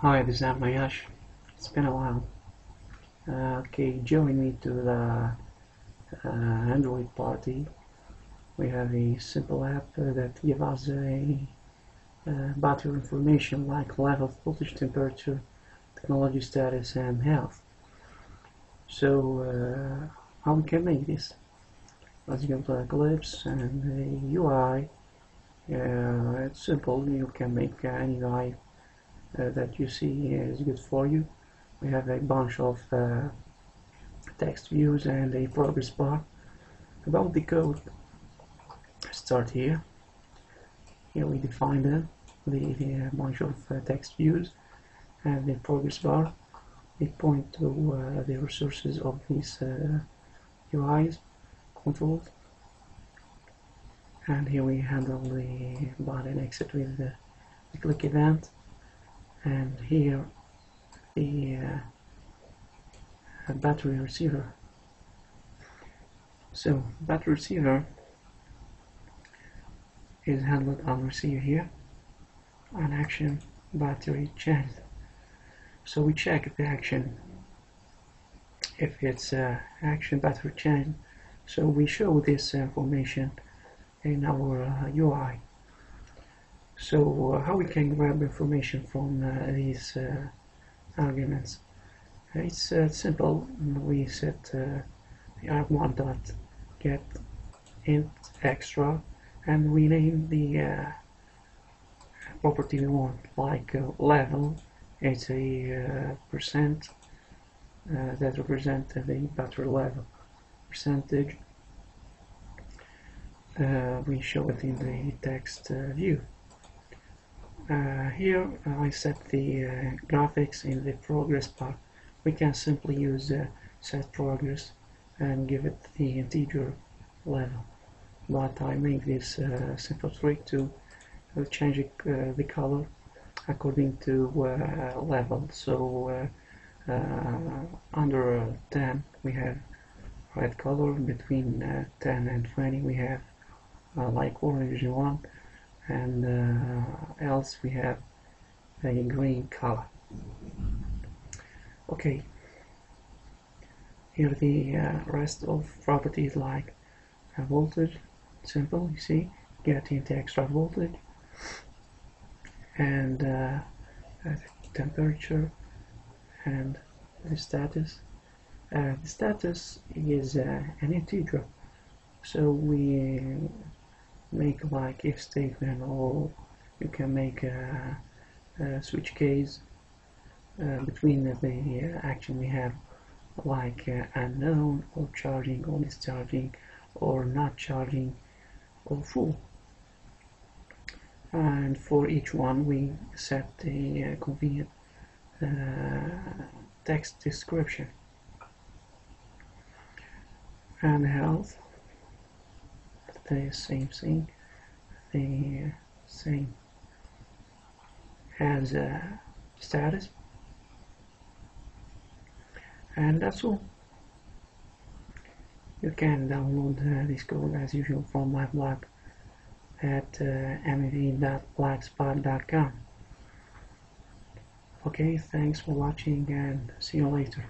Hi, this is Amen Ayach. It's been a while. Uh, okay, join me to the uh, Android party. We have a simple app uh, that gives us a uh, battery information like level, voltage, temperature, technology status, and health. So, uh, how we can make this? Let's go to Eclipse and the UI. Uh, it's simple. You can make any UI that you see is good for you. We have a bunch of uh, text views and a progress bar. About the code, start here. Here we define the, the bunch of uh, text views and the progress bar. We point to uh, the resources of these UIs, controls. And here we handle the button exit with the, the click event and here the uh, battery receiver. So battery receiver is handled on receive here on action battery change so we check the action if it's uh, action battery change so we show this information in our uh, UI so uh, how we can grab information from uh, these uh, arguments? It's simple. We set the arg1 dot get int extra and we name the property we want like level it's a percent uh, that represent the battery level percentage uh, we show it in the text uh, view uh, here uh, I set the uh, graphics in the progress bar. We can simply use set progress and give it the integer level. But I make this simple trick to change it, the color according to level. So under 10 we have red color between uh, 10 and 20 we have uh, like orange one and uh, else we have? A green color. Okay. Here the uh, rest of properties like voltage simple you see get int extra voltage. And uh, temperature and the status. Uh, the status is uh, an integer so we make like if statement or you can make a, a switch case uh, between the, uh, action we have like uh, unknown or charging or discharging or not charging or full. And for each one we set the uh, convenient uh, text description. And health the same thing. The same. As uh, status. And that's all. You can download uh, this code as usual from my blog at uh, okay thanks for watching and see you later